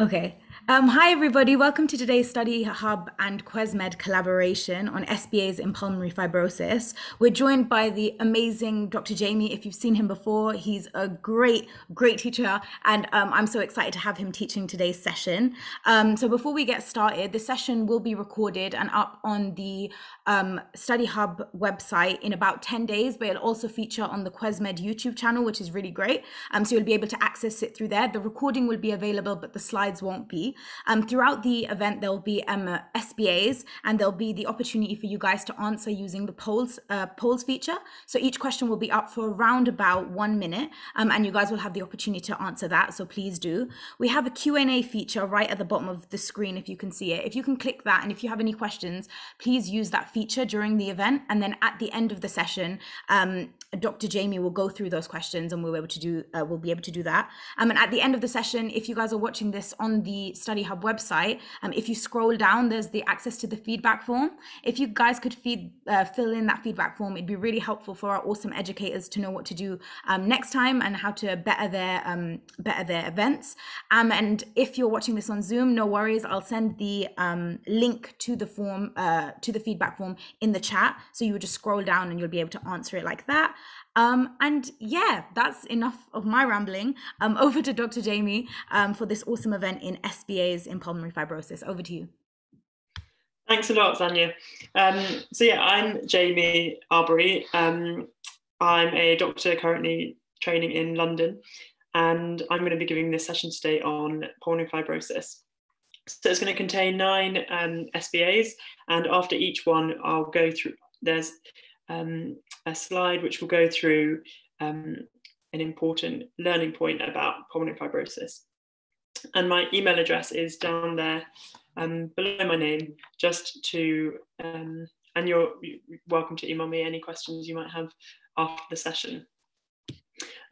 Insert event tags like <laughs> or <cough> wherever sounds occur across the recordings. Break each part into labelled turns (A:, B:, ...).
A: Okay. Um, hi, everybody. Welcome to today's Study Hub and QuesMed collaboration on SBAs in pulmonary fibrosis. We're joined by the amazing Dr. Jamie. If you've seen him before, he's a great, great teacher, and um, I'm so excited to have him teaching today's session. Um, so before we get started, the session will be recorded and up on the um, Study Hub website in about 10 days, but it'll also feature on the QuesMed YouTube channel, which is really great. Um, so you'll be able to access it through there. The recording will be available, but the slides won't be. Um, throughout the event, there'll be um, SBAs and there'll be the opportunity for you guys to answer using the polls uh, polls feature. So each question will be up for around about one minute um, and you guys will have the opportunity to answer that. So please do. We have a Q&A feature right at the bottom of the screen if you can see it. If you can click that and if you have any questions, please use that feature during the event. And then at the end of the session, um, Dr. Jamie will go through those questions and we'll be able to do uh, we'll be able to do that. Um, and at the end of the session, if you guys are watching this on the Study Hub website, um, if you scroll down, there's the access to the feedback form. If you guys could feed uh, fill in that feedback form, it'd be really helpful for our awesome educators to know what to do um, next time and how to better their um, better their events. Um, and if you're watching this on Zoom, no worries. I'll send the um, link to the form uh, to the feedback form in the chat, so you would just scroll down and you'll be able to answer it like that. Um, and yeah, that's enough of my rambling. Um, <laughs> over to Dr. Jamie um, for this awesome event in SBAs in pulmonary fibrosis. Over to you.
B: Thanks a lot, Zanya. Um, so yeah, I'm Jamie Arberry. Um, I'm a doctor currently training in London, and I'm going to be giving this session today on pulmonary fibrosis. So it's going to contain nine um, SBAs, and after each one, I'll go through. There's um, a slide which will go through um, an important learning point about pulmonary fibrosis. And my email address is down there um, below my name, just to, um, and you're welcome to email me any questions you might have after the session.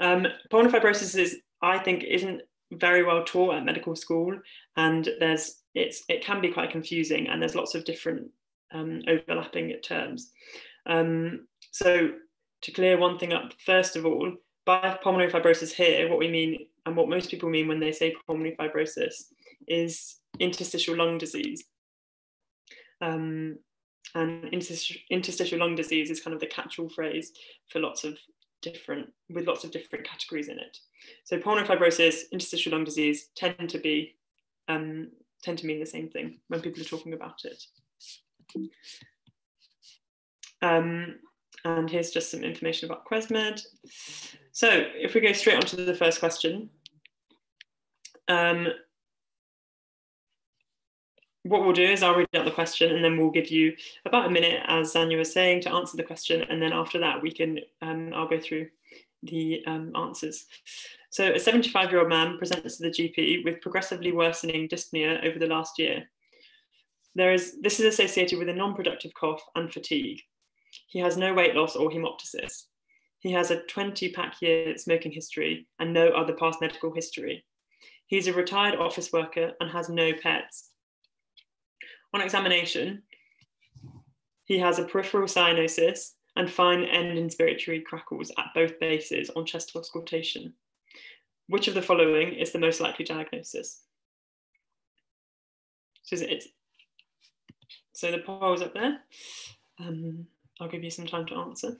B: Um, pulmonary fibrosis is, I think, isn't very well taught at medical school, and there's it's it can be quite confusing, and there's lots of different um, overlapping terms. Um, so to clear one thing up, first of all, by pulmonary fibrosis here, what we mean and what most people mean when they say pulmonary fibrosis is interstitial lung disease. Um, and interstitial lung disease is kind of the catch-all phrase for lots of different, with lots of different categories in it. So pulmonary fibrosis, interstitial lung disease tend to be, um, tend to mean the same thing when people are talking about it. Um, and here's just some information about QuesMed. So if we go straight on to the first question, um, what we'll do is I'll read out the question and then we'll give you about a minute, as Zanya was saying, to answer the question. And then after that, we can, um, I'll go through the um, answers. So a 75 year old man presents to the GP with progressively worsening dyspnea over the last year. There is, this is associated with a non-productive cough and fatigue. He has no weight loss or hemoptysis. He has a 20 pack year smoking history and no other past medical history. He's a retired office worker and has no pets. On examination, he has a peripheral cyanosis and fine end inspiratory crackles at both bases on chest auscultation. Which of the following is the most likely diagnosis? So, so the poll is up there. Um, I'll give you some time to answer.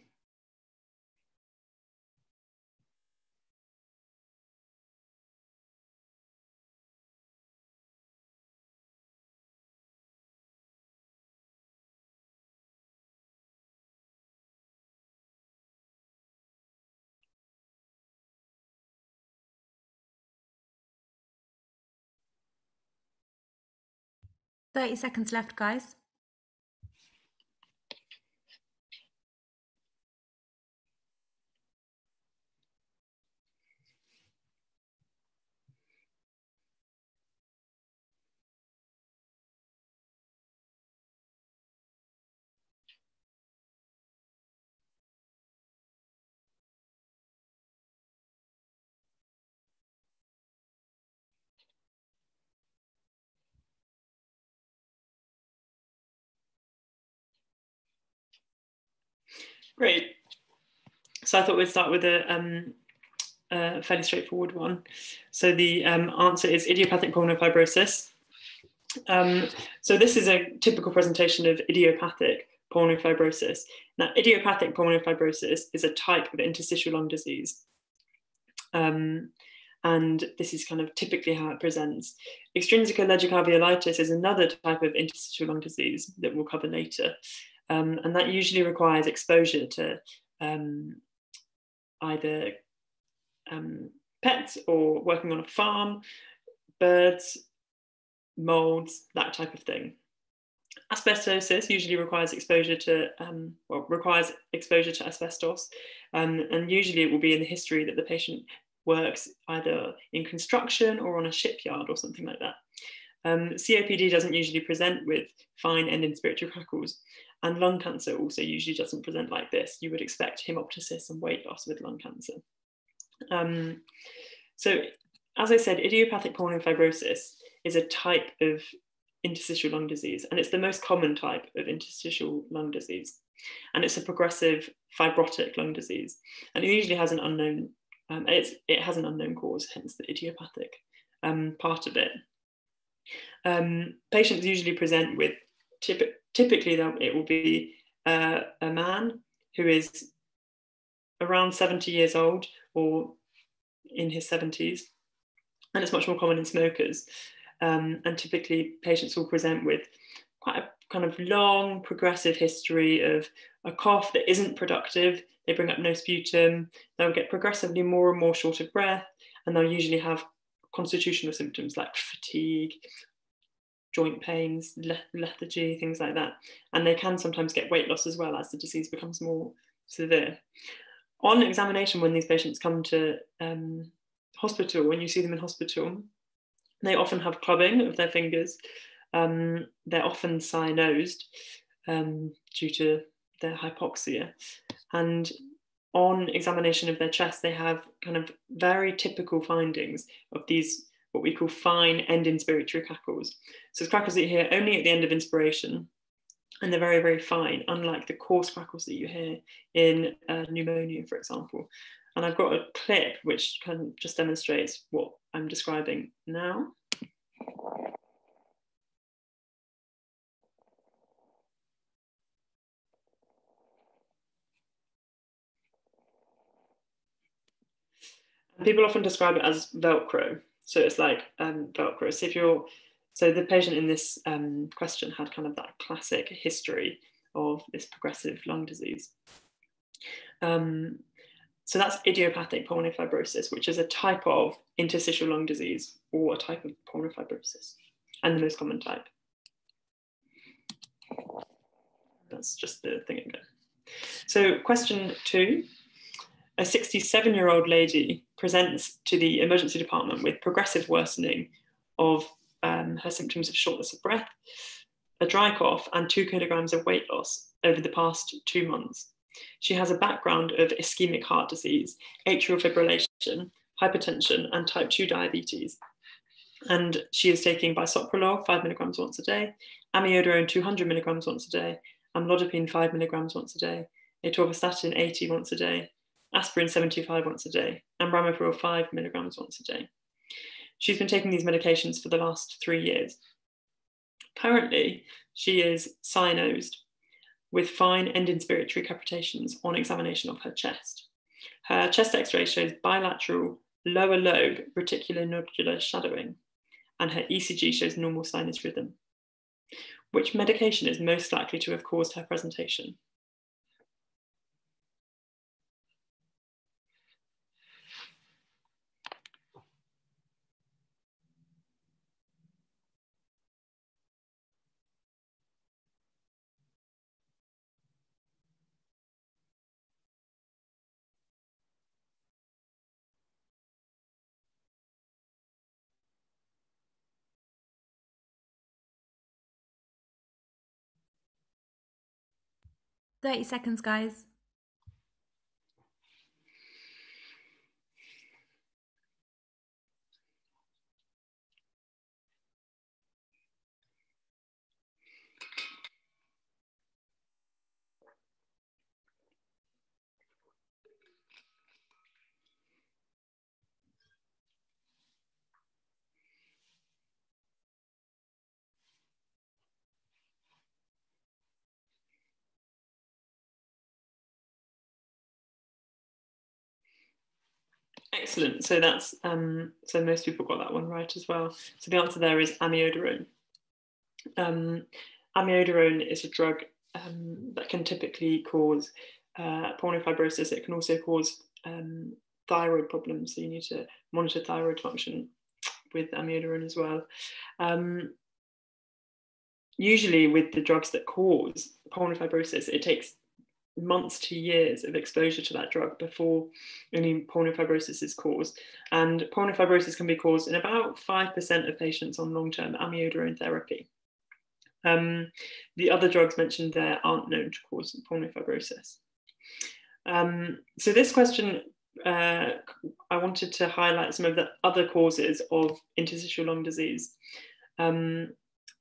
A: Thirty seconds left, guys.
B: Great. So I thought we'd start with a, um, a fairly straightforward one. So the um, answer is idiopathic pulmonary fibrosis. Um, so this is a typical presentation of idiopathic pulmonary fibrosis. Now, idiopathic pulmonary fibrosis is a type of interstitial lung disease. Um, and this is kind of typically how it presents. Extrinsic allergic alveolitis is another type of interstitial lung disease that we'll cover later. Um, and that usually requires exposure to um, either um, pets or working on a farm, birds, molds, that type of thing. Asbestosis usually requires exposure to, um, well, requires exposure to asbestos, um, and usually it will be in the history that the patient works either in construction or on a shipyard or something like that. Um, COPD doesn't usually present with fine end inspiratory crackles, and lung cancer also usually doesn't present like this. You would expect hemoptysis and weight loss with lung cancer. Um, so, as I said, idiopathic pulmonary fibrosis is a type of interstitial lung disease, and it's the most common type of interstitial lung disease. And it's a progressive fibrotic lung disease, and it usually has an unknown um, it has an unknown cause, hence the idiopathic um, part of it. Um, patients usually present with, typ typically it will be uh, a man who is around 70 years old or in his 70s, and it's much more common in smokers. Um, and typically patients will present with quite a kind of long progressive history of a cough that isn't productive. They bring up no sputum. They'll get progressively more and more short of breath, and they'll usually have constitutional symptoms like fatigue, joint pains, lethargy, things like that. And they can sometimes get weight loss as well as the disease becomes more severe. On examination, when these patients come to um, hospital, when you see them in hospital, they often have clubbing of their fingers um, they're often cyanosed um, due to their hypoxia. And on examination of their chest, they have kind of very typical findings of these, what we call fine end inspiratory crackles. So it's crackles that you hear only at the end of inspiration, and they're very, very fine, unlike the coarse crackles that you hear in uh, pneumonia, for example. And I've got a clip which kind of just demonstrates what I'm describing now. people often describe it as Velcro. So it's like um, Velcro. So if you're, so the patient in this um, question had kind of that classic history of this progressive lung disease. Um, so that's idiopathic pulmonary fibrosis, which is a type of interstitial lung disease or a type of pulmonary fibrosis, and the most common type. That's just the thing again. So question two, a 67 year old lady presents to the emergency department with progressive worsening of um, her symptoms of shortness of breath, a dry cough, and two kilograms of weight loss over the past two months. She has a background of ischemic heart disease, atrial fibrillation, hypertension, and type 2 diabetes. And she is taking bisoprolol, 5 milligrams once a day, amiodarone, 200 milligrams once a day, amlodipine, 5 milligrams once a day, atorvastatin, 80 once a day, aspirin 75 once a day, and ramipril 5 milligrams once a day. She's been taking these medications for the last three years. Currently, she is cyanosed with fine end inspiratory crepitations on examination of her chest. Her chest x-ray shows bilateral lower lobe reticular nodular shadowing, and her ECG shows normal sinus rhythm. Which medication is most likely to have caused her presentation?
A: 30 seconds, guys.
B: Excellent. So that's um, so most people got that one right as well. So the answer there is amiodarone. Um, amiodarone is a drug um, that can typically cause uh, pulmonary fibrosis. It can also cause um, thyroid problems. So you need to monitor thyroid function with amiodarone as well. Um, usually with the drugs that cause pulmonary fibrosis, it takes months to years of exposure to that drug before any pulmonary fibrosis is caused. And pulmonary fibrosis can be caused in about 5% of patients on long-term amiodarone therapy. Um, the other drugs mentioned there aren't known to cause pulmonary fibrosis. Um, so this question, uh, I wanted to highlight some of the other causes of interstitial lung disease. Um,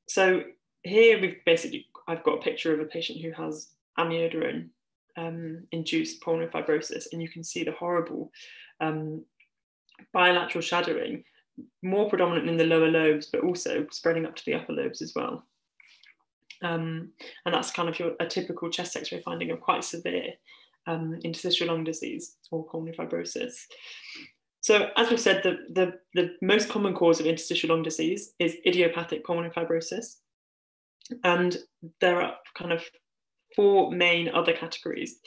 B: so here we've basically, I've got a picture of a patient who has amiodarone um, induced pulmonary fibrosis, and you can see the horrible um, bilateral shadowing, more predominant in the lower lobes, but also spreading up to the upper lobes as well. Um, and that's kind of your, a typical chest x-ray finding of quite severe um, interstitial lung disease or pulmonary fibrosis. So as we've said, the, the, the most common cause of interstitial lung disease is idiopathic pulmonary fibrosis. And there are kind of four main other categories.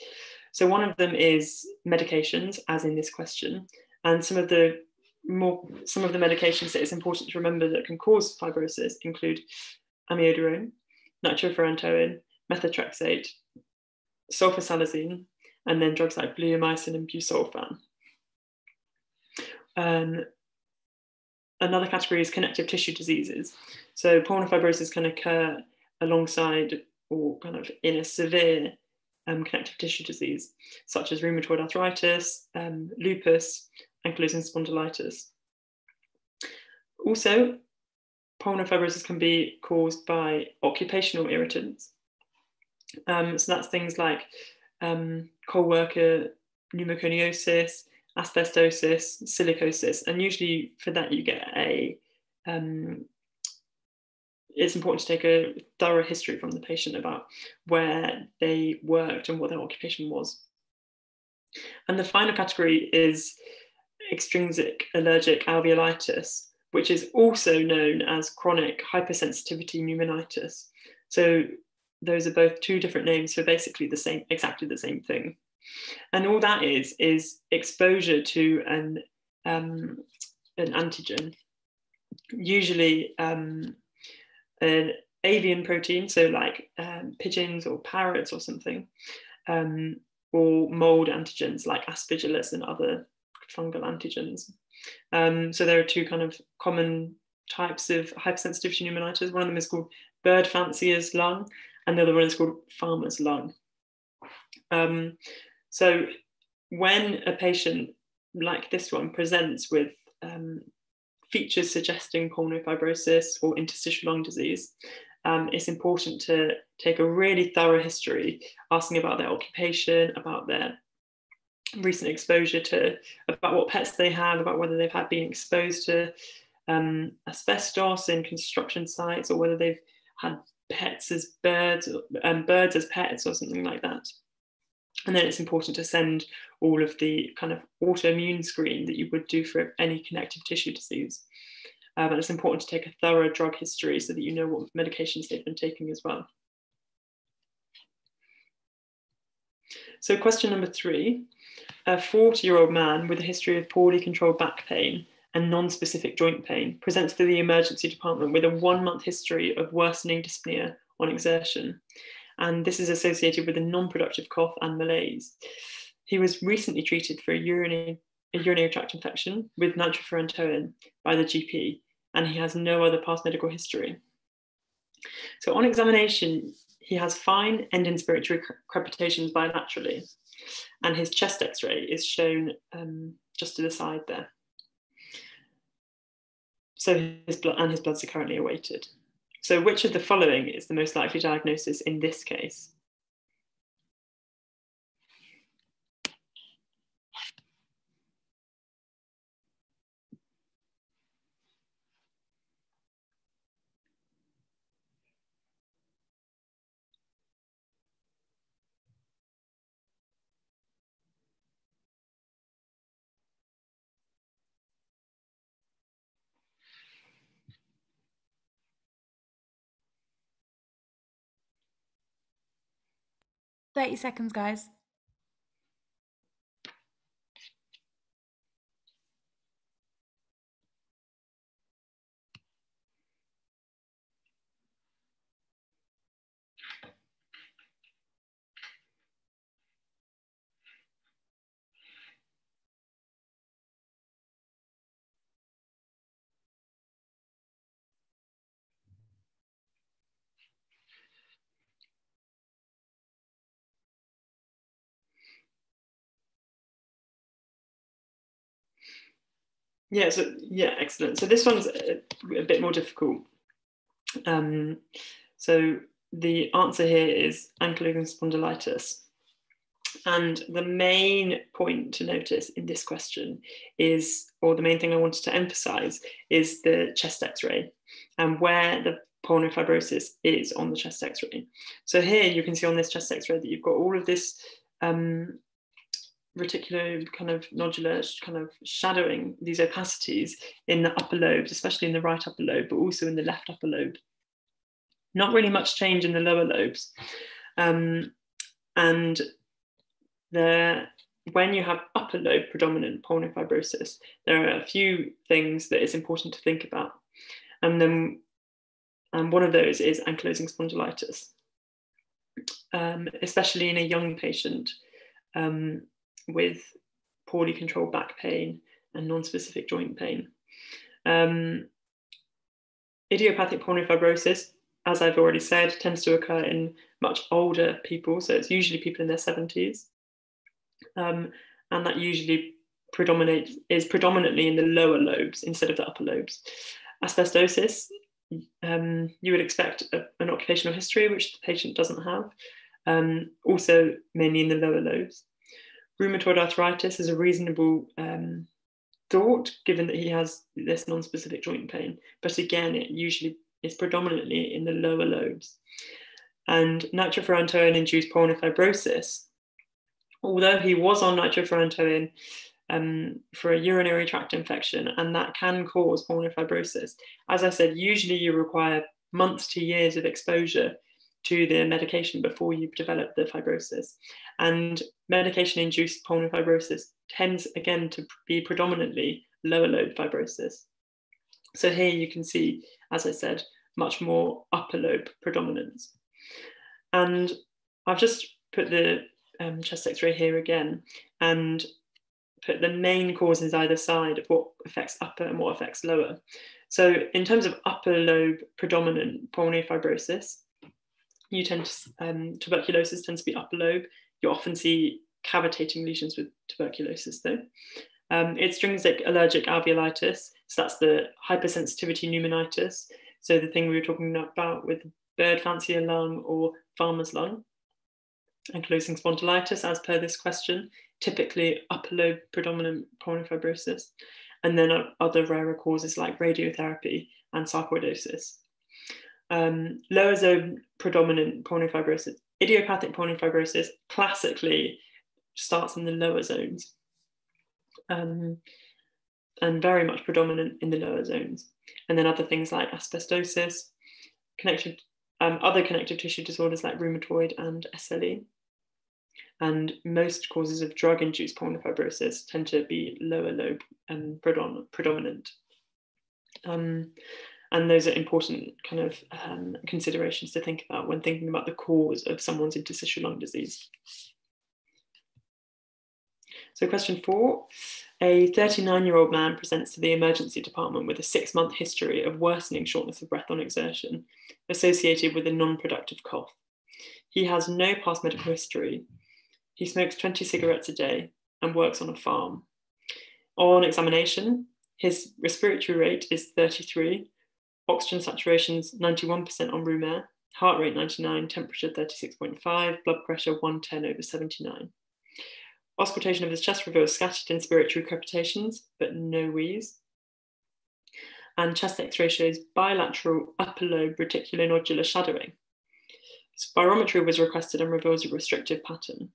B: So one of them is medications, as in this question, and some of the more some of the medications that it's important to remember that can cause fibrosis include amiodarone, nitrofurantoin, methotrexate, sulfasalazine, and then drugs like bleomycin and busulfan. Um, another category is connective tissue diseases. So pulmonary fibrosis can occur alongside or kind of in a severe um, connective tissue disease, such as rheumatoid arthritis, um, lupus, ankylosing spondylitis. Also, pulmonary fibrosis can be caused by occupational irritants. Um, so that's things like um, coal worker pneumoconiosis, asbestosis, silicosis, and usually for that you get a um, it's important to take a thorough history from the patient about where they worked and what their occupation was. And the final category is extrinsic allergic alveolitis, which is also known as chronic hypersensitivity pneumonitis. So those are both two different names for basically the same, exactly the same thing. And all that is is exposure to an um, an antigen, usually um, an avian protein, so like um, pigeons or parrots or something, um, or mold antigens like aspergillus and other fungal antigens. Um, so there are two kind of common types of hypersensitivity pneumonitis. One of them is called bird fancier's lung, and the other one is called farmer's lung. Um, so when a patient like this one presents with um, features suggesting pulmonary fibrosis or interstitial lung disease, um, it's important to take a really thorough history, asking about their occupation, about their recent exposure to, about what pets they have, about whether they've had been exposed to um, asbestos in construction sites, or whether they've had pets as birds, um, birds as pets, or something like that. And then it's important to send all of the kind of autoimmune screen that you would do for any connective tissue disease. Um, and it's important to take a thorough drug history so that you know what medications they've been taking as well. So question number three, a 40 year old man with a history of poorly controlled back pain and non-specific joint pain presents to the emergency department with a one month history of worsening dyspnea on exertion and this is associated with a non-productive cough and malaise. He was recently treated for a urinary, a urinary tract infection with nitrofurantoin by the GP, and he has no other past medical history. So on examination, he has fine end inspiratory crepitations bilaterally, and his chest x-ray is shown um, just to the side there. So his blood and his bloods are currently awaited. So which of the following is the most likely diagnosis in this case?
A: 30 seconds, guys.
B: Yeah, so yeah, excellent. So this one's a, a bit more difficult. Um, so the answer here is ankylosing spondylitis. And the main point to notice in this question is, or the main thing I wanted to emphasize, is the chest x-ray and where the pulmonary fibrosis is on the chest x-ray. So here you can see on this chest x-ray that you've got all of this um, reticular kind of nodular kind of shadowing these opacities in the upper lobes, especially in the right upper lobe, but also in the left upper lobe. Not really much change in the lower lobes. Um, and the, when you have upper lobe predominant pulmonary fibrosis, there are a few things that it's important to think about. And then and one of those is ankylosing spondylitis, um, especially in a young patient. Um, with poorly controlled back pain and non-specific joint pain. Um, idiopathic pulmonary fibrosis, as I've already said, tends to occur in much older people, so it's usually people in their 70s. Um, and that usually predominates is predominantly in the lower lobes instead of the upper lobes. Asbestosis, um, you would expect a, an occupational history, which the patient doesn't have, um, also mainly in the lower lobes rheumatoid arthritis is a reasonable um, thought, given that he has this non-specific joint pain. But again, it usually is predominantly in the lower lobes. And nitrofurantoin-induced pulmonary fibrosis, although he was on nitrofurantoin um, for a urinary tract infection, and that can cause pulmonary fibrosis. As I said, usually you require months to years of exposure to the medication before you develop the fibrosis. And medication induced pulmonary fibrosis tends again to be predominantly lower lobe fibrosis. So here you can see, as I said, much more upper lobe predominance. And I've just put the um, chest x-ray here again and put the main causes either side of what affects upper and what affects lower. So in terms of upper lobe predominant pulmonary fibrosis, you tend to, um, tuberculosis tends to be upper lobe. You often see cavitating lesions with tuberculosis though. Um, extrinsic allergic alveolitis, so that's the hypersensitivity pneumonitis. So the thing we were talking about with bird fancier lung or farmer's lung. Ankylosing spondylitis, as per this question, typically upper lobe predominant pulmonary fibrosis. And then other rarer causes like radiotherapy and sarcoidosis um, lower zone predominant pulmonary fibrosis. Idiopathic pulmonary fibrosis classically starts in the lower zones um, and very much predominant in the lower zones. And then other things like asbestosis, um, other connective tissue disorders like rheumatoid and SLE. And most causes of drug induced pulmonary fibrosis tend to be lower lobe and predominant. Um, and those are important kind of um, considerations to think about when thinking about the cause of someone's interstitial lung disease. So question four, a 39 year old man presents to the emergency department with a six month history of worsening shortness of breath on exertion associated with a non-productive cough. He has no past medical history. He smokes 20 cigarettes a day and works on a farm. On examination, his respiratory rate is 33 oxygen saturations 91% on room air, heart rate 99, temperature 36.5, blood pressure 110 over 79. Auscultation of his chest reveals scattered inspiratory crepitations, but no wheeze. And chest x-ray shows bilateral upper lobe reticulonodular shadowing. Spirometry was requested and reveals a restrictive pattern.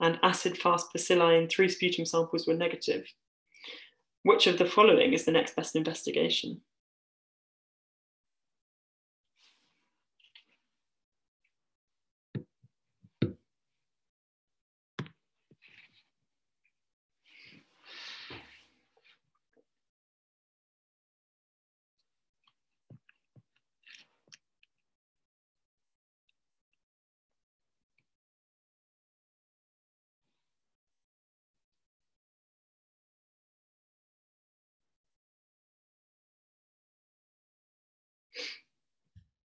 B: And acid fast bacilli in three sputum samples were negative. Which of the following is the next best investigation?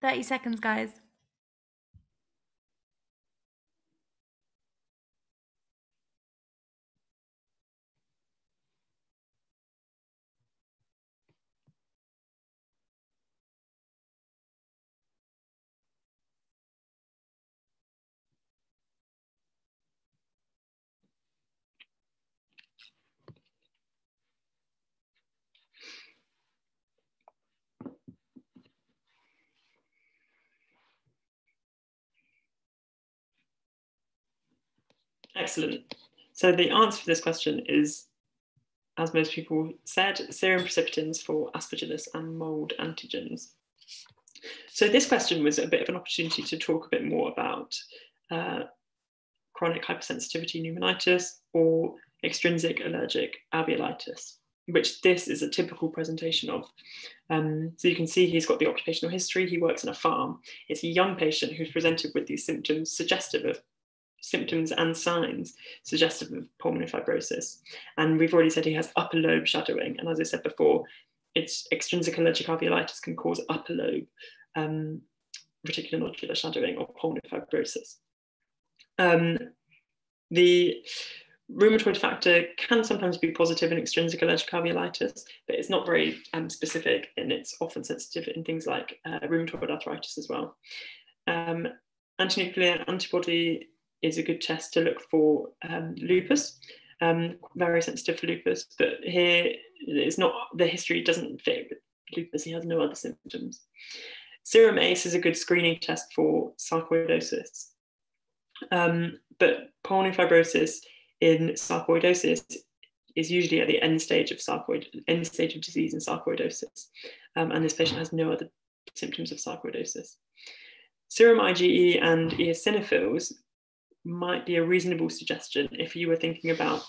A: 30 seconds, guys.
B: Excellent. So the answer for this question is, as most people said, serum precipitins for aspergillus and mold antigens. So this question was a bit of an opportunity to talk a bit more about uh, chronic hypersensitivity pneumonitis or extrinsic allergic alveolitis, which this is a typical presentation of. Um, so you can see he's got the occupational history, he works in a farm. It's a young patient who's presented with these symptoms suggestive of symptoms and signs suggestive of pulmonary fibrosis. And we've already said he has upper lobe shadowing. And as I said before, it's extrinsic allergic alveolitis can cause upper lobe um, reticular nodular shadowing or pulmonary fibrosis. Um, the rheumatoid factor can sometimes be positive in extrinsic allergic alveolitis, but it's not very um, specific and it's often sensitive in things like uh, rheumatoid arthritis as well. Um, antinuclear antibody is a good test to look for um, lupus. Um, very sensitive for lupus, but here it's not the history doesn't fit with lupus. He has no other symptoms. Serum ACE is a good screening test for sarcoidosis, um, but pulmonary fibrosis in sarcoidosis is usually at the end stage of sarcoid end stage of disease in sarcoidosis, um, and this patient has no other symptoms of sarcoidosis. Serum IgE and eosinophils might be a reasonable suggestion if you were thinking about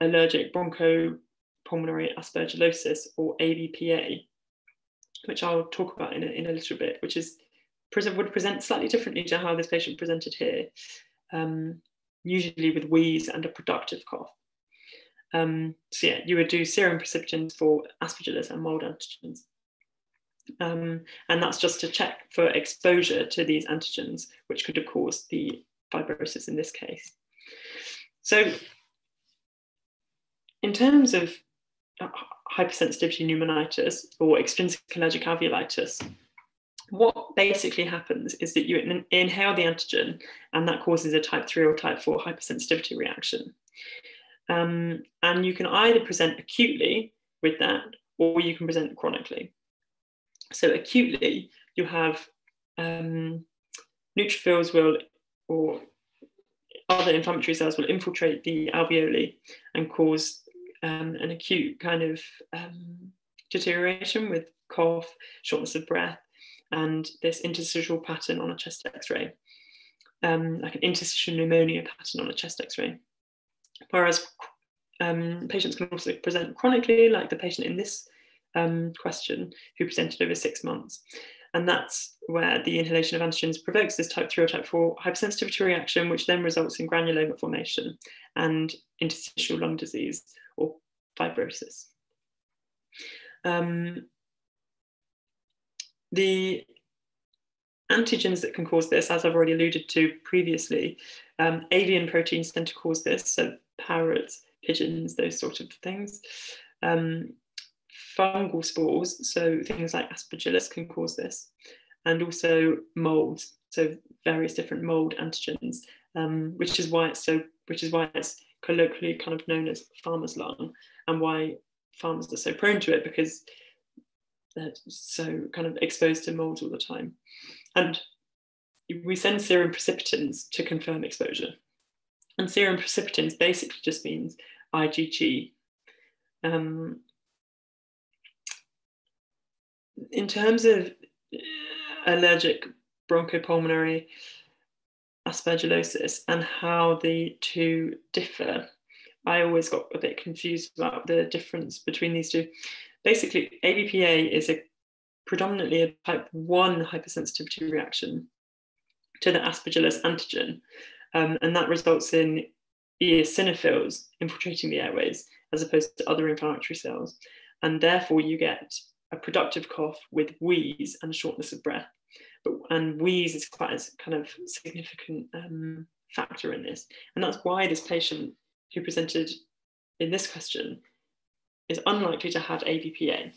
B: allergic bronchopulmonary aspergillosis or ABPA, which I'll talk about in a, in a little bit, which is would present slightly differently to how this patient presented here, um, usually with wheeze and a productive cough. Um, so yeah, you would do serum precipitins for aspergillus and mold antigens. Um, and that's just to check for exposure to these antigens, which could have caused the fibrosis in this case. So in terms of uh, hypersensitivity pneumonitis or extrinsic allergic alveolitis, what basically happens is that you in inhale the antigen and that causes a type 3 or type 4 hypersensitivity reaction. Um, and you can either present acutely with that or you can present chronically. So acutely, you have um, neutrophils will or other inflammatory cells will infiltrate the alveoli and cause um, an acute kind of um, deterioration with cough, shortness of breath, and this interstitial pattern on a chest x-ray, um, like an interstitial pneumonia pattern on a chest x-ray. Whereas um, patients can also present chronically, like the patient in this um, question who presented over six months. And that's where the inhalation of antigens provokes this type 3 or type 4 hypersensitivity reaction, which then results in granuloma formation and interstitial lung disease or fibrosis. Um, the antigens that can cause this, as I've already alluded to previously, um, avian proteins tend to cause this, so parrots, pigeons, those sort of things. Um, fungal spores, so things like aspergillus can cause this, and also molds, so various different mold antigens, um, which is why it's so, which is why it's colloquially kind of known as farmer's lung, and why farmers are so prone to it because they're so kind of exposed to molds all the time. And we send serum precipitins to confirm exposure. And serum precipitins basically just means IgG. Um, in terms of allergic bronchopulmonary aspergillosis and how the two differ, I always got a bit confused about the difference between these two. Basically, ABPA is a predominantly a type 1 hypersensitivity reaction to the aspergillus antigen, um, and that results in eosinophils infiltrating the airways as opposed to other inflammatory cells. And therefore, you get a productive cough with wheeze and shortness of breath.
C: But, and wheeze is quite a kind of significant um, factor in this. And that's why this patient who presented in this question is unlikely to have ABPA.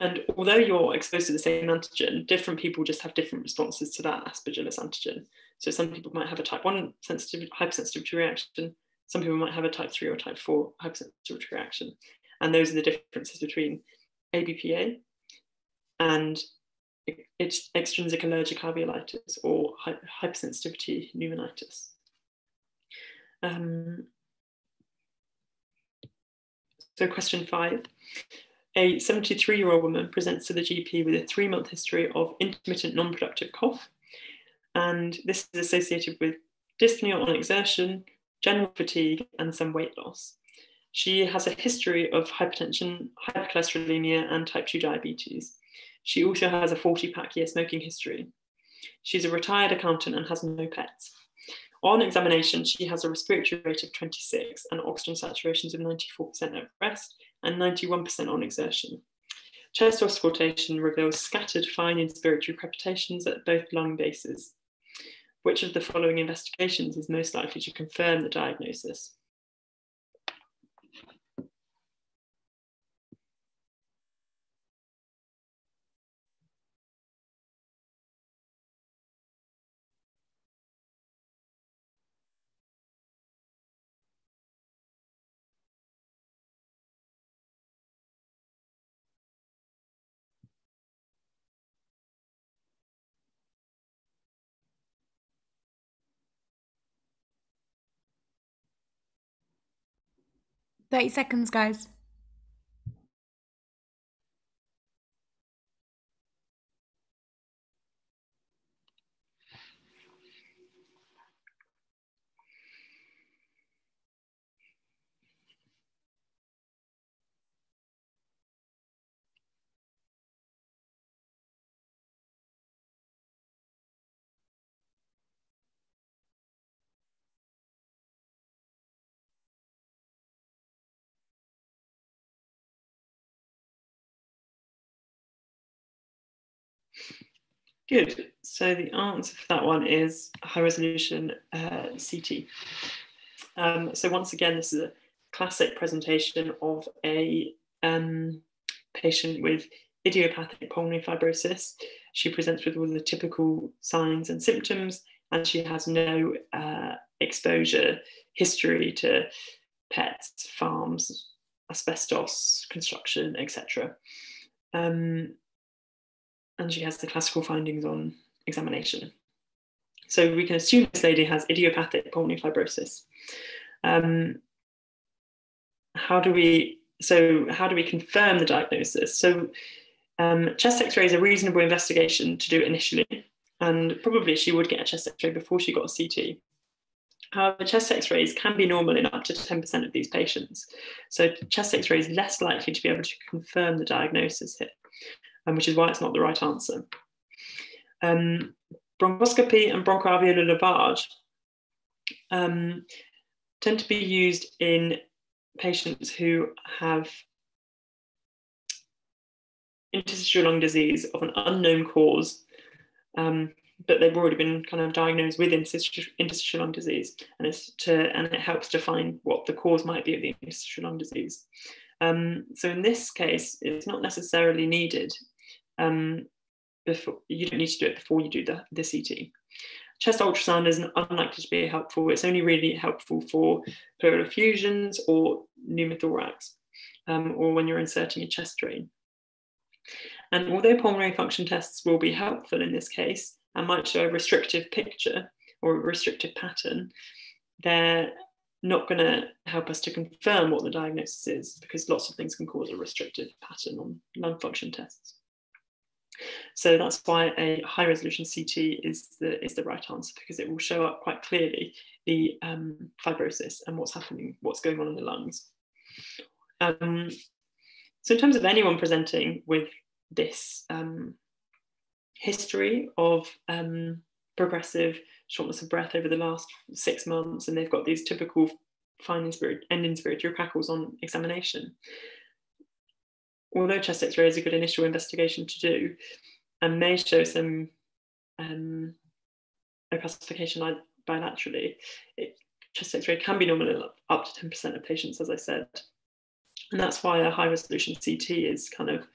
C: And although you're exposed to the same antigen, different people just have different responses to that aspergillus antigen. So some people might have a type 1 sensitivity, hypersensitivity reaction, some people might have a type 3 or type 4 hypersensitivity reaction. And those are the differences between ABPA and it's extrinsic allergic alveolitis or hypersensitivity pneumonitis. Um, so question five, a 73 year old woman presents to the GP with a three month history of intermittent non-productive cough. And this is associated with dyspnea on exertion, general fatigue, and some weight loss. She has a history of hypertension, hypercholesterolemia, and type 2 diabetes. She also has a 40 pack year smoking history. She's a retired accountant and has no pets. On examination, she has a respiratory rate of 26 and oxygen saturations of 94% at rest and 91% on exertion. Chest auscultation reveals scattered fine inspiratory crepitations at both lung bases. Which of the following investigations is most likely to confirm the diagnosis?
B: 30 seconds, guys. Good. So the answer for that one is high resolution uh, CT. Um, so once again, this is a classic presentation of a um, patient with idiopathic pulmonary fibrosis. She presents with all the typical signs and symptoms, and she has no uh, exposure history to pets, farms, asbestos, construction, etc. Um, and she has the classical findings on examination. So we can assume this lady has idiopathic pulmonary fibrosis. Um, how do we so how do we confirm the diagnosis? So um, chest X-ray is a reasonable investigation to do initially, and probably she would get a chest X-ray before she got a CT. However, chest X-rays can be normal in up to 10% of these patients. So chest X-ray is less likely to be able to confirm the diagnosis here which is why it's not the right answer. Um, bronchoscopy and bronchoalveolar lavage um, tend to be used in patients who have interstitial lung disease of an unknown cause, um, but they've already been kind of diagnosed with interstitial, lung disease, and to and it helps define what the cause might be of the interstitial lung disease. Um, so in this case, it's not necessarily needed um, before you don't need to do it before you do the, the CT. Chest ultrasound is unlikely to be helpful. It's only really helpful for pleural effusions or pneumothorax, um, or when you're inserting a chest drain. And although pulmonary function tests will be helpful in this case and might show a restrictive picture or a restrictive pattern, they're not going to help us to confirm what the diagnosis is because lots of things can cause a restrictive pattern on lung function tests. So that's why a high resolution CT is the, is the right answer because it will show up quite clearly the um, fibrosis and what's happening, what's going on in the lungs. Um, so in terms of anyone presenting with this um, history of um, progressive shortness of breath over the last six months, and they've got these typical fine spirit, end inspiratory crackles on examination, although chest X-ray is a good initial investigation to do, and may show some um, opacification bilaterally. It, chest x-ray can be normal up to 10% of patients, as I said. And that's why a high resolution CT is kind of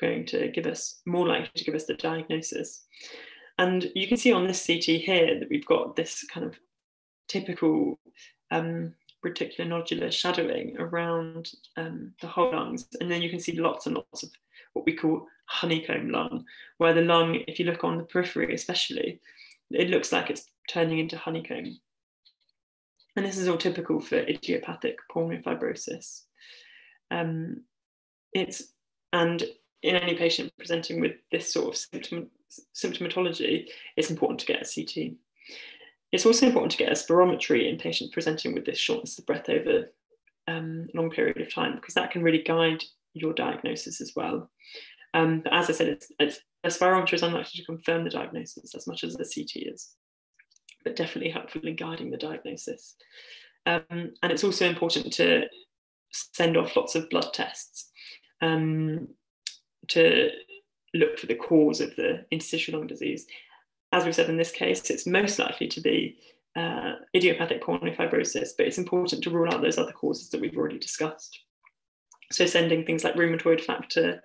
B: going to give us more likely to give us the diagnosis. And you can see on this CT here that we've got this kind of typical um, reticular nodular shadowing around um, the whole lungs. And then you can see lots and lots of what we call honeycomb lung, where the lung, if you look on the periphery especially, it looks like it's turning into honeycomb. And this is all typical for idiopathic pulmonary fibrosis. Um, it's and in any patient presenting with this sort of symptom, symptomatology, it's important to get a CT. It's also important to get a spirometry in patients presenting with this shortness of breath over um, a long period of time, because that can really guide your diagnosis as well. Um, but as I said, it's, it's, a spirometer is unlikely to confirm the diagnosis as much as a CT is, but definitely helpful in guiding the diagnosis. Um, and it's also important to send off lots of blood tests um, to look for the cause of the interstitial lung disease. As we've said in this case, it's most likely to be uh, idiopathic pulmonary fibrosis, but it's important to rule out those other causes that we've already discussed. So sending things like rheumatoid factor,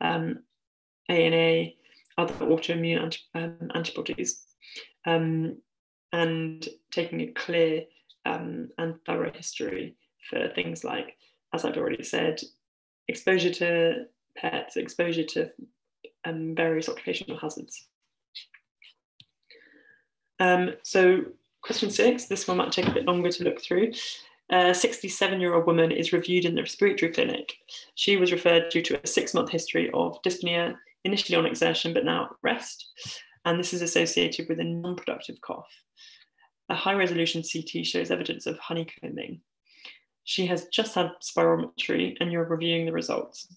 B: um, ANA, other autoimmune anti um, antibodies, um, and taking a clear um, and thorough history for things like, as I've already said, exposure to pets, exposure to um, various occupational hazards. Um, so question six, this one might take a bit longer to look through. A 67 year old woman is reviewed in the respiratory clinic. She was referred due to a six month history of dyspnea, initially on exertion, but now at rest. And this is associated with a non productive cough. A high resolution CT shows evidence of honeycombing. She has just had spirometry and you're reviewing the results.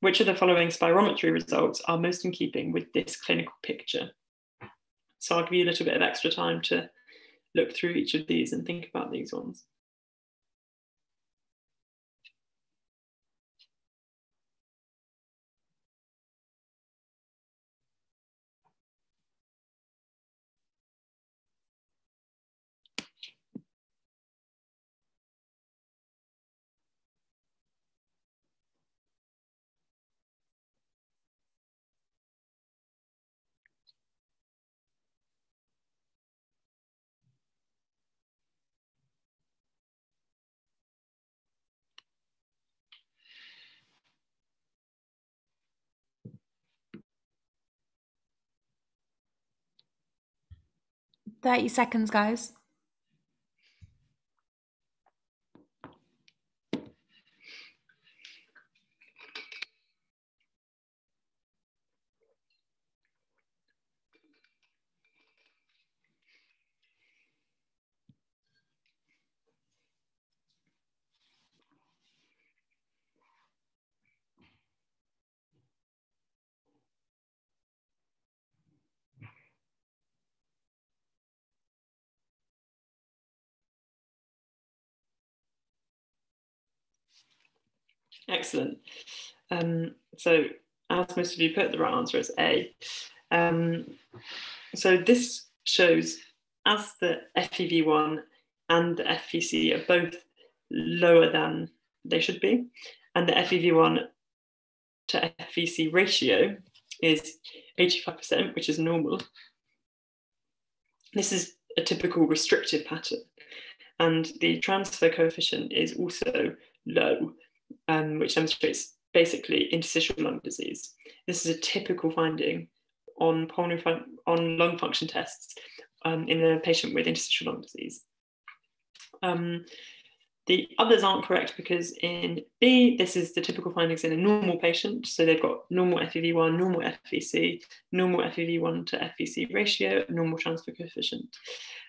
B: Which of the following spirometry results are most in keeping with this clinical picture? So I'll give you a little bit of extra time to look through each of these and think about these ones.
A: Thirty seconds, guys.
B: Excellent. Um, so as most of you put, the right answer is A. Um, so this shows as the FEV1 and the FVC are both lower than they should be, and the FEV1 to FVC ratio is 85%, which is normal. This is a typical restrictive pattern, and the transfer coefficient is also low, um, which demonstrates basically interstitial lung disease. This is a typical finding on pulmonary on lung function tests um, in a patient with interstitial lung disease. Um, the others aren't correct because in B, this is the typical findings in a normal patient. So they've got normal FEV1, normal FVC, normal FEV1 to FVC ratio, normal transfer coefficient.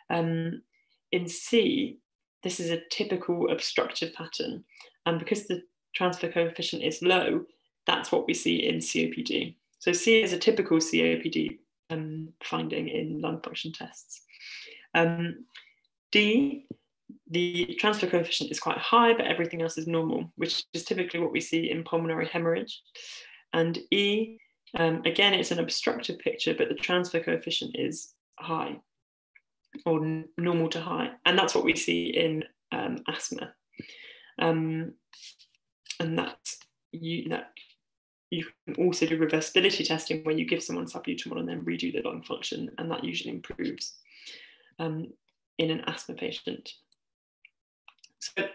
B: Um, in C, this is a typical obstructive pattern. And because the transfer coefficient is low, that's what we see in COPD. So C is a typical COPD um, finding in lung function tests. Um, D, the transfer coefficient is quite high, but everything else is normal, which is typically what we see in pulmonary hemorrhage. And E, Um, again, it's an obstructive picture, but the transfer coefficient is high or normal to high. And that's what we see in um, asthma. Um, and that you, that you can also do reversibility testing where you give someone salbutamol and then redo the lung function, and that usually improves um, in an asthma patient. So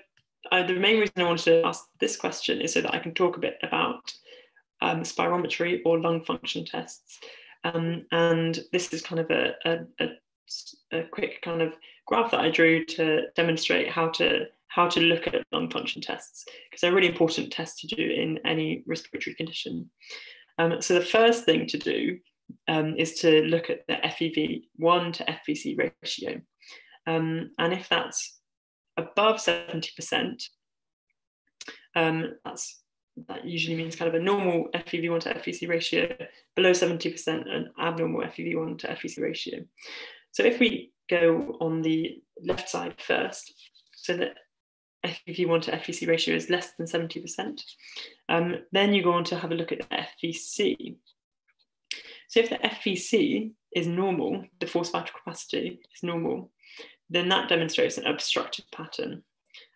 B: uh, the main reason I wanted to ask this question is so that I can talk a bit about um, spirometry or lung function tests. Um, and this is kind of a, a, a, a, quick kind of graph that I drew to demonstrate how to how to look at lung function tests because they're really important tests to do in any respiratory condition. Um, so the first thing to do um, is to look at the FEV1 to FVC ratio. Um, and if that's above 70%, um, that's that usually means kind of a normal FEV1 to FVC ratio, below 70% an abnormal FEV1 to FVC ratio. So if we go on the left side first, so that FEV1 to FVC ratio is less than 70%, um, then you go on to have a look at the FVC. So if the FVC is normal, the forced vital capacity is normal, then that demonstrates an obstructive pattern.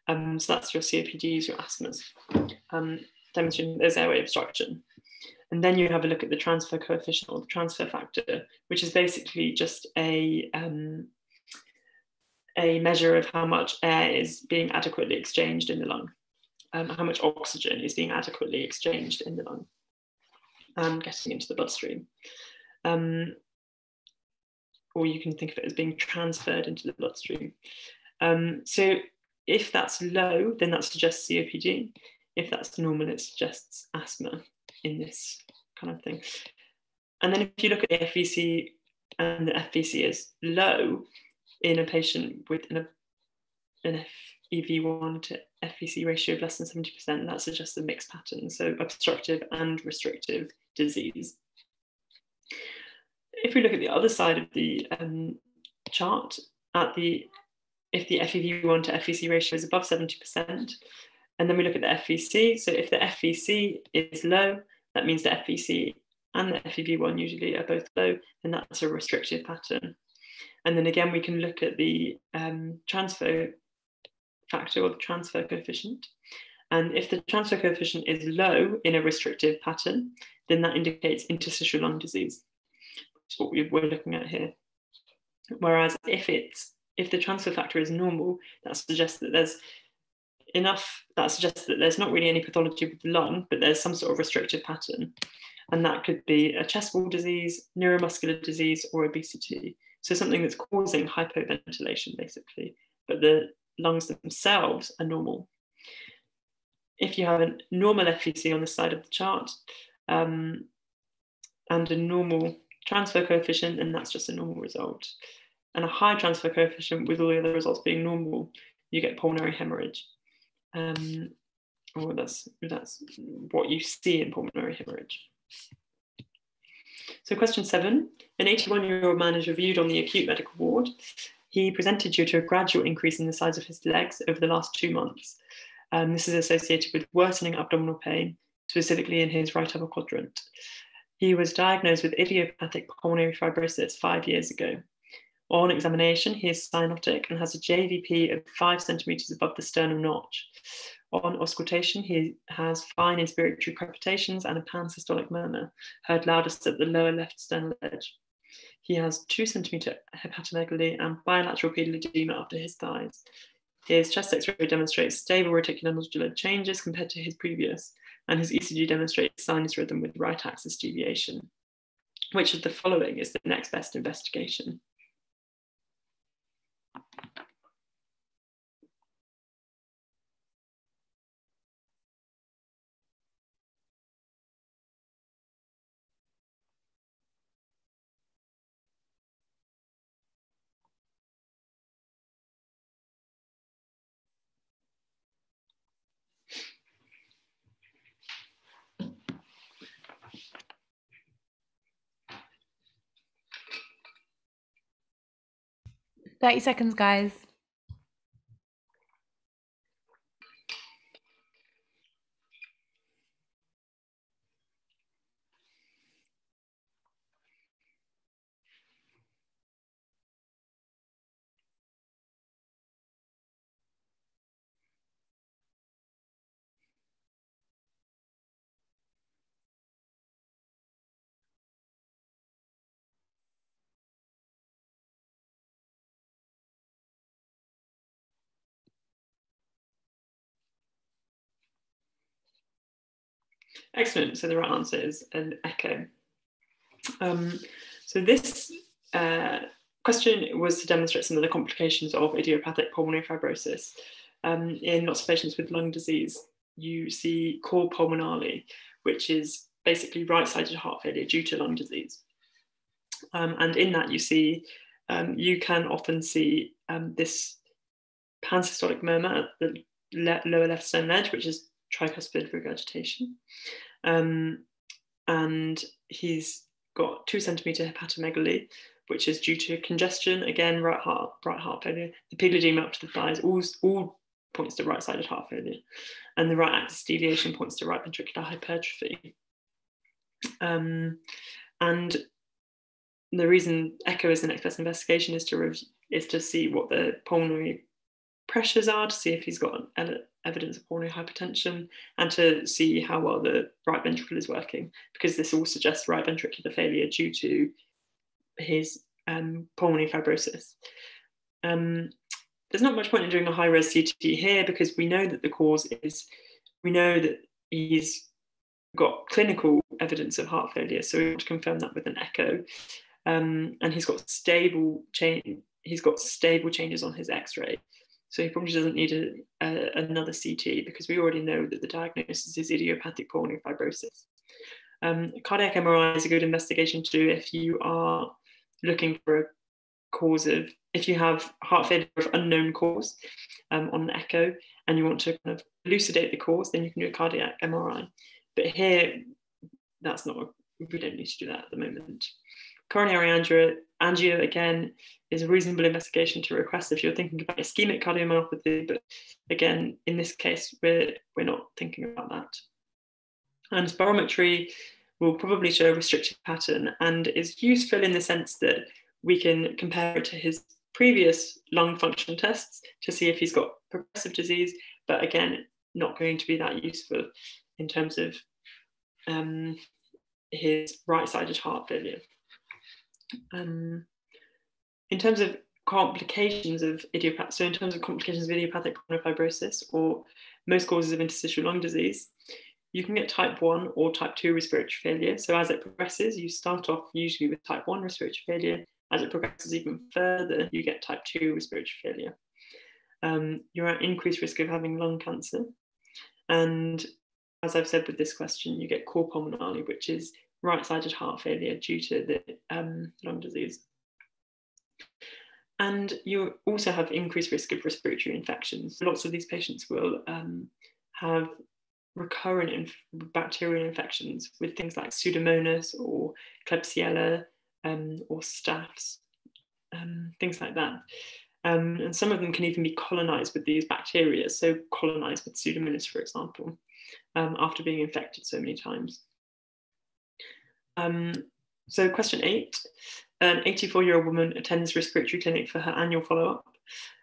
B: Um, so that's your COPDs, your asthmas, um, demonstrating there's airway obstruction. And then you have a look at the transfer coefficient or the transfer factor, which is basically just a, um, a measure of how much air is being adequately exchanged in the lung, um, how much oxygen is being adequately exchanged in the lung and getting into the bloodstream. Um, or you can think of it as being transferred into the bloodstream. Um, so if that's low, then that suggests COPD. If that's normal, it suggests asthma in this kind of thing. And then if you look at the FVC and the FVC is low in a patient with an, an FEV1 to FVC ratio of less than 70%, that suggests a mixed pattern, so obstructive and restrictive disease if we look at the other side of the um, chart, at the if the FEV1 to FVC ratio is above 70%, and then we look at the FVC. So if the FVC is low, that means the FVC and the FEV1 usually are both low, and that's a restrictive pattern. And then again, we can look at the um, transfer factor or the transfer coefficient. And if the transfer coefficient is low in a restrictive pattern, then that indicates interstitial lung disease is what we, we're looking at here. Whereas if it's if the transfer factor is normal, that suggests that there's enough, that suggests that there's not really any pathology with the lung, but there's some sort of restrictive pattern. And that could be a chest wall disease, neuromuscular disease, or obesity. So something that's causing hypoventilation, basically, but the lungs themselves are normal. If you have a normal FVC on the side of the chart um, and a normal transfer coefficient, then that's just a normal result. And a high transfer coefficient with all the other results being normal, you get pulmonary hemorrhage. Um, or that's, that's what you see in pulmonary hemorrhage. So question seven, an 81-year-old man is reviewed on the acute medical ward. He presented due to a gradual increase in the size of his legs over the last two months. Um, this is associated with worsening abdominal pain, specifically in his right upper quadrant. He was diagnosed with idiopathic pulmonary fibrosis five years ago. On examination, he is cyanotic and has a JVP of five centimeters above the sternum notch. On auscultation, he has fine inspiratory crepitations and a pansystolic murmur, heard loudest at the lower left sternal edge. He has two centimeter hepatomegaly and bilateral pedal edema after his thighs. His chest x-ray demonstrates stable reticular nodular changes compared to his previous, and his ECG demonstrates sinus rhythm with right axis deviation. Which of the following is the next best investigation?
A: Thirty seconds, guys.
B: Excellent. So the right answer is an echo. Um, so this uh, question was to demonstrate some of the complications of idiopathic pulmonary fibrosis. Um, in lots of patients with lung disease, you see cor pulmonale, which is basically right-sided heart failure due to lung disease. Um, and in that you see, um, you can often see um, this pansystolic murmur at the le lower left sternal edge, which is tricuspid regurgitation. Um, and he's got two centimeter hepatomegaly, which is due to congestion, again, right heart, right heart failure, the edema up to the thighs, all, all points to right-sided heart failure. And the right axis deviation points to right ventricular hypertrophy. Um, and the reason echo is the next best investigation is to is to see what the pulmonary pressures are to see if he's got evidence of pulmonary hypertension and to see how well the right ventricle is working because this all suggests right ventricular failure due to his um, pulmonary fibrosis. Um, there's not much point in doing a high res CT here because we know that the cause is, we know that he's got clinical evidence of heart failure. So we want to confirm that with an echo. Um, and he's got stable change, he's got stable changes on his X-ray. So he probably doesn't need a, a, another CT because we already know that the diagnosis is idiopathic pulmonary fibrosis. Um, cardiac MRI is a good investigation to do if you are looking for a cause of, if you have heart failure of unknown cause um, on an echo and you want to kind of elucidate the cause, then you can do a cardiac MRI. But here, that's not, we don't need to do that at the moment. Coronary angio, angio again is a reasonable investigation to request if you're thinking about ischemic cardiomyopathy, but again, in this case, we're, we're not thinking about that. And spirometry will probably show a restrictive pattern and is useful in the sense that we can compare it to his previous lung function tests to see if he's got progressive disease, but again, not going to be that useful in terms of um, his right-sided heart failure. Um, in terms of complications of idiopathic, so in terms of complications of idiopathic pulmonary fibrosis or most causes of interstitial lung disease, you can get type 1 or type 2 respiratory failure. So as it progresses, you start off usually with type 1 respiratory failure. As it progresses even further, you get type 2 respiratory failure. Um, you're at increased risk of having lung cancer. And as I've said with this question, you get cor pulmonale, which is right-sided heart failure due to the um, lung disease. And you also have increased risk of respiratory infections. Lots of these patients will um, have recurrent inf bacterial infections with things like Pseudomonas or Klebsiella um, or staph, um, things like that. Um, and some of them can even be colonized with these bacteria, so colonized with Pseudomonas, for example, um, after being infected so many times. So question eight, an 84 year old woman attends respiratory clinic for her annual follow-up.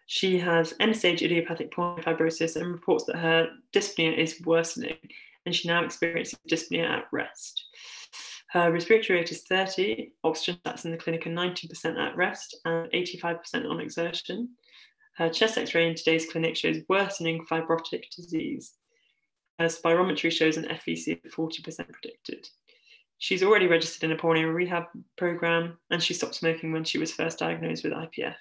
B: She has end-stage idiopathic pulmonary fibrosis and reports that her dyspnea is worsening and she now experiences dyspnea at rest. Her respiratory rate is 30, oxygen sats in the clinic are 90% at rest and 85% on exertion. Her chest x-ray in today's clinic shows worsening fibrotic disease. Her spirometry shows an FVC of 40% predicted. She's already registered in a pulmonary rehab program and she stopped smoking when she was first diagnosed with IPF.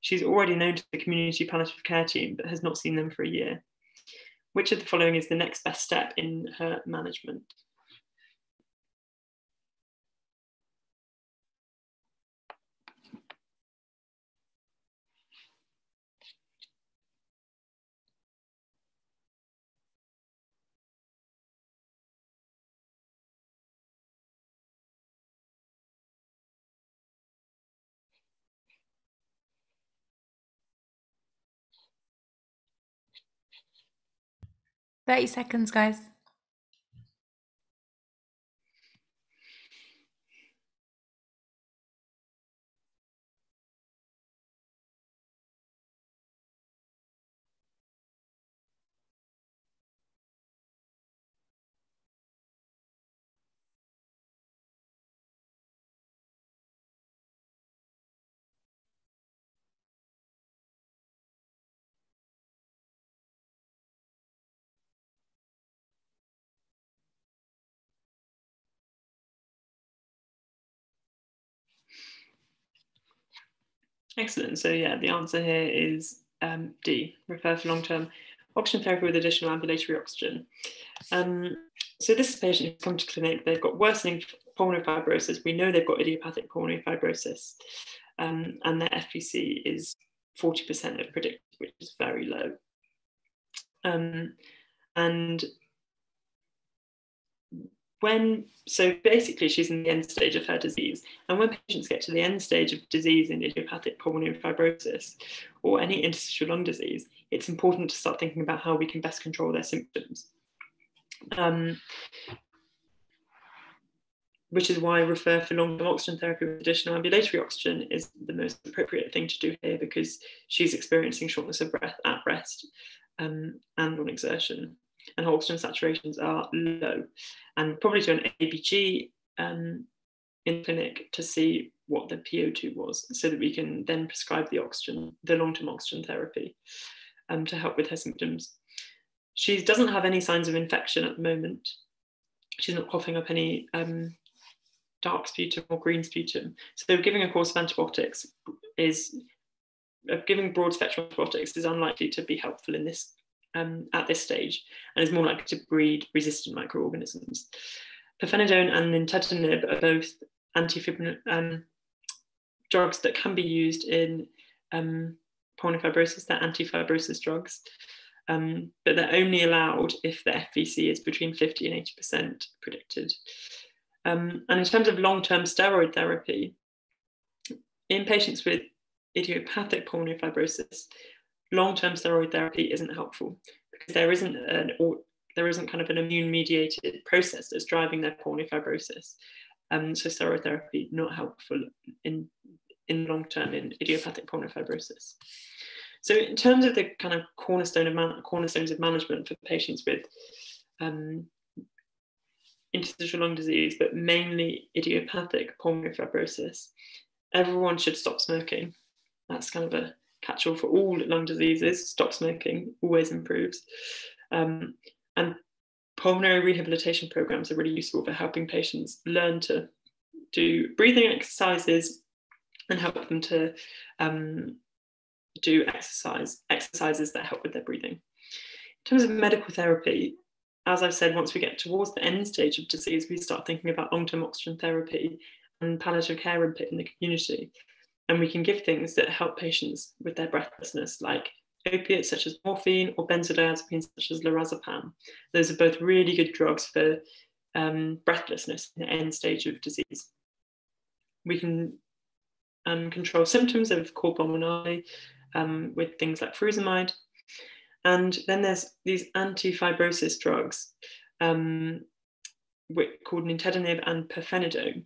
B: She's already known to the community palliative care team but has not seen them for a year. Which of the following is the next best step in her management?
A: 30 seconds, guys.
B: Excellent. So yeah, the answer here is um, D, refer for long-term oxygen therapy with additional ambulatory oxygen. Um, so this patient who's come to clinic, they've got worsening pulmonary fibrosis. We know they've got idiopathic pulmonary fibrosis um, and their FVC is 40% of predicted, which is very low. Um, and when so basically she's in the end stage of her disease. And when patients get to the end stage of disease in idiopathic pulmonary fibrosis or any interstitial lung disease it's important to start thinking about how we can best control their symptoms. Um, which is why I refer for long-term oxygen therapy with additional ambulatory oxygen is the most appropriate thing to do here because she's experiencing shortness of breath at rest um, and on exertion and oxygen saturations are low. And probably to an ABG um, in clinic to see what the PO2 was so that we can then prescribe the oxygen, the long-term oxygen therapy um, to help with her symptoms. She doesn't have any signs of infection at the moment. She's not coughing up any um, dark sputum or green sputum. So giving a course of antibiotics is, uh, giving broad spectrum antibiotics is unlikely to be helpful in this um, at this stage and is more likely to breed resistant microorganisms. Pirfenidone and nintedanib are both antifibrinogen um, drugs that can be used in um, pulmonary fibrosis. They're antifibrosis drugs, um, but they're only allowed if the FVC is between 50 and 80% predicted. Um, and in terms of long-term steroid therapy, in patients with idiopathic pulmonary fibrosis, long-term steroid therapy isn't helpful because there isn't an or there isn't kind of an immune mediated process that's driving their pulmonary fibrosis. Um, so steroid therapy not helpful in in long term in idiopathic pulmonary fibrosis. So in terms of the kind of cornerstone of man- cornerstones of management for patients with um, interstitial lung disease, but mainly idiopathic pulmonary fibrosis, everyone should stop smoking. That's kind of a catch-all for all lung diseases. Stop smoking always improves. Um, and pulmonary rehabilitation programs are really useful for helping patients learn to do breathing exercises and help them to um, do exercise exercises that help with their breathing. In terms of medical therapy, as I've said, once we get towards the end stage of disease, we start thinking about long-term oxygen therapy and palliative care in the community. And we can give things that help patients with their breathlessness, like opiates such as morphine or benzodiazepines such as lorazepam. Those are both really good drugs for um, breathlessness in the end stage of disease. We can um, control symptoms of cor pulmonale um, with things like furosemide. And then there's these anti-fibrosis drugs um, called nintedanib and pirfenidone,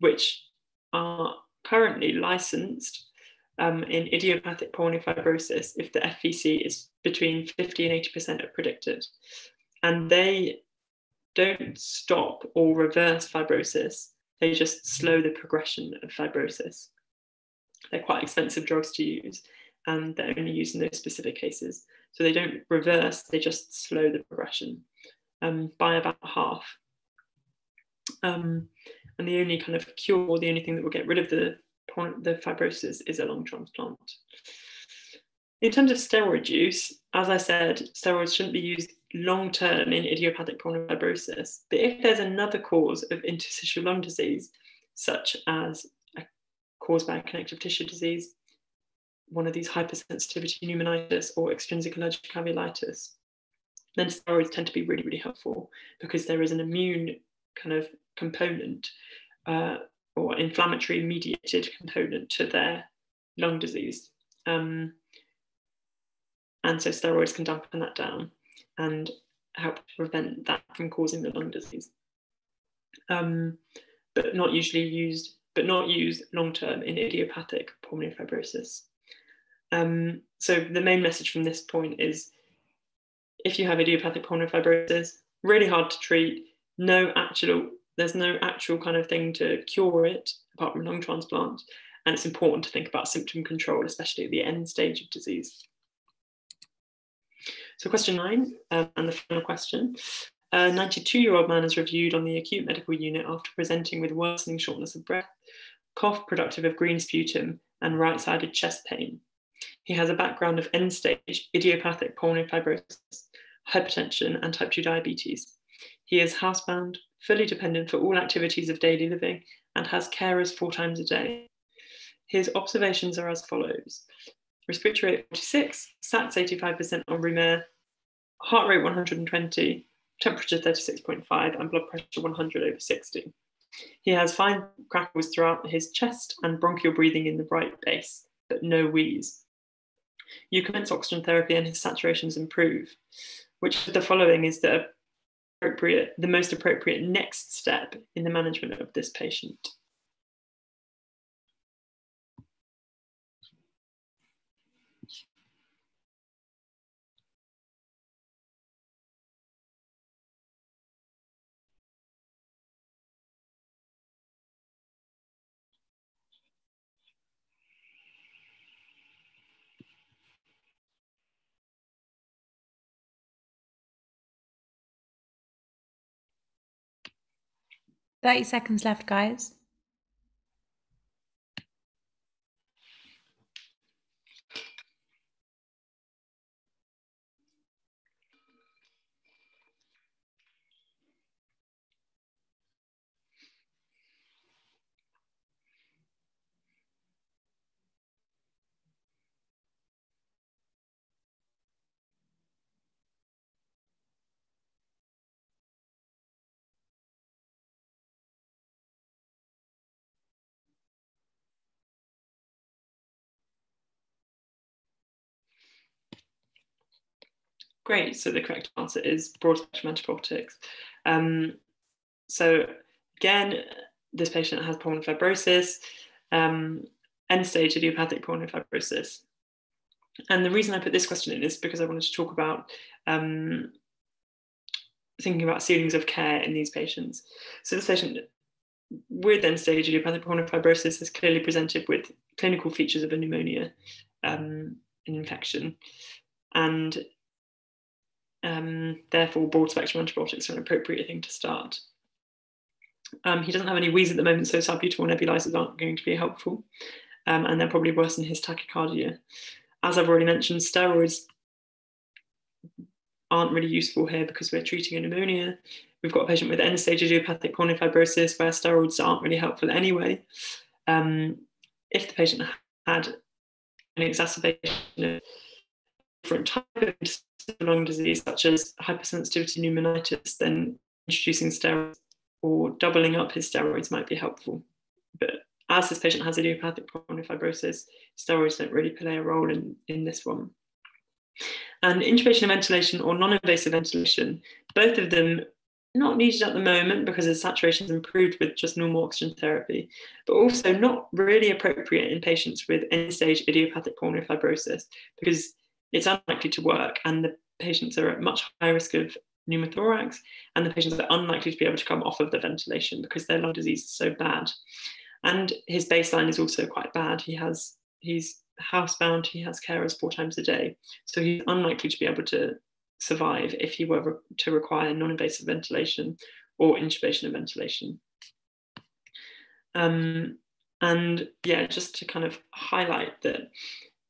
B: which are currently licensed um, in idiopathic pulmonary fibrosis if the FVC is between 50 and 80% of predicted. And they don't stop or reverse fibrosis, they just slow the progression of fibrosis. They're quite expensive drugs to use and they're only used in those specific cases. So they don't reverse, they just slow the progression um, by about half. Um, and the only kind of cure, the only thing that will get rid of the, the fibrosis is a lung transplant. In terms of steroid use, as I said, steroids shouldn't be used long term in idiopathic pulmonary fibrosis. But if there's another cause of interstitial lung disease, such as a caused by a connective tissue disease, one of these hypersensitivity pneumonitis or extrinsic allergic alveolitis, then steroids tend to be really, really helpful because there is an immune kind of component uh, or inflammatory mediated component to their lung disease. Um, and so steroids can dampen that down and help prevent that from causing the lung disease. Um, but not usually used, but not used long term in idiopathic pulmonary fibrosis. Um, so the main message from this point is if you have idiopathic pulmonary fibrosis, really hard to treat, no actual there's no actual kind of thing to cure it apart from lung transplant. And it's important to think about symptom control, especially at the end stage of disease. So question nine, um, and the final question. A 92-year-old man is reviewed on the acute medical unit after presenting with worsening shortness of breath, cough productive of green sputum, and right sided chest pain. He has a background of end stage idiopathic pulmonary fibrosis, hypertension, and type 2 diabetes. He is housebound, fully dependent for all activities of daily living, and has carers four times a day. His observations are as follows respiratory rate 46, SATs 85% on room air, heart rate 120, temperature 36.5, and blood pressure 100 over 60. He has fine crackles throughout his chest and bronchial breathing in the right base, but no wheeze. You commence oxygen therapy and his saturations improve. Which of the following is the appropriate, the most appropriate next step in the management of this patient?
A: 30 seconds left, guys.
B: Great. So the correct answer is broad spectrum antibiotics. Um, so again, this patient has pulmonary fibrosis, um, end stage idiopathic pulmonary fibrosis. And the reason I put this question in is because I wanted to talk about um, thinking about ceilings of care in these patients. So this patient with end stage idiopathic pulmonary fibrosis is clearly presented with clinical features of a pneumonia, um, an infection. And um, therefore, broad spectrum antibiotics are an appropriate thing to start. Um, he doesn't have any wheeze at the moment, so salbutamol nebulizers aren't going to be helpful, um, and they'll probably worsen his tachycardia. As I've already mentioned, steroids aren't really useful here because we're treating a pneumonia. We've got a patient with end stage idiopathic pulmonary fibrosis where steroids aren't really helpful anyway. Um, if the patient had an exacerbation of different type of lung disease, such as hypersensitivity pneumonitis, then introducing steroids or doubling up his steroids might be helpful. But as this patient has idiopathic pulmonary fibrosis, steroids don't really play a role in, in this one. And intubation and ventilation or non-invasive ventilation, both of them not needed at the moment because the saturation is improved with just normal oxygen therapy, but also not really appropriate in patients with end-stage idiopathic pulmonary fibrosis because it's unlikely to work and the patients are at much higher risk of pneumothorax and the patients are unlikely to be able to come off of the ventilation because their lung disease is so bad. And his baseline is also quite bad. He has he's housebound he has carers four times a day. So he's unlikely to be able to survive if he were to require non-invasive ventilation or intubation and ventilation. Um, and yeah just to kind of highlight that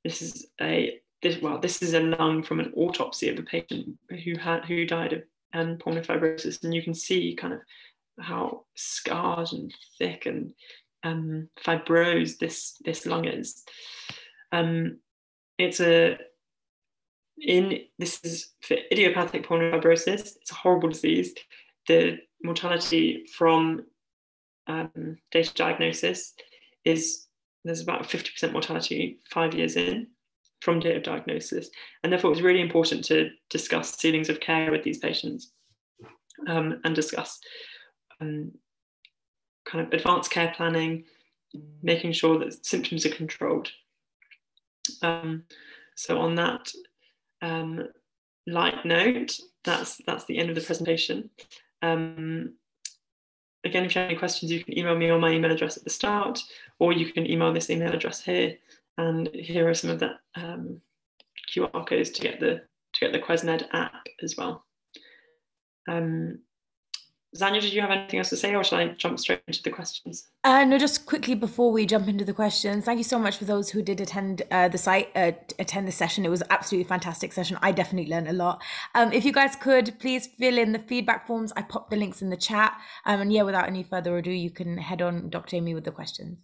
B: this is a this, well, this is a lung from an autopsy of a patient who had who died of um, pulmonary fibrosis, and you can see kind of how scarred and thick and um, fibrosed this this lung is. Um, it's a in this is for idiopathic pulmonary fibrosis. It's a horrible disease. The mortality from um, data diagnosis is there's about 50% mortality five years in from date of diagnosis. And therefore, it was really important to discuss ceilings of care with these patients um, and discuss um, kind of advanced care planning, making sure that symptoms are controlled. Um, so on that um, light note, that's that's the end of the presentation. Um, again, if you have any questions, you can email me on my email address at the start, or you can email this email address here, and here are some of the um, QR codes to get the to get the Quesmed app as well. Um, Zanya, did you have anything else to say, or should I jump straight into the questions?
A: Uh, no, just quickly before we jump into the questions, thank you so much for those who did attend uh, the site, uh, attend the session. It was absolutely fantastic session. I definitely learned a lot. Um, if you guys could please fill in the feedback forms, I popped the links in the chat. Um, and yeah, without any further ado, you can head on, Dr. Amy, with the questions.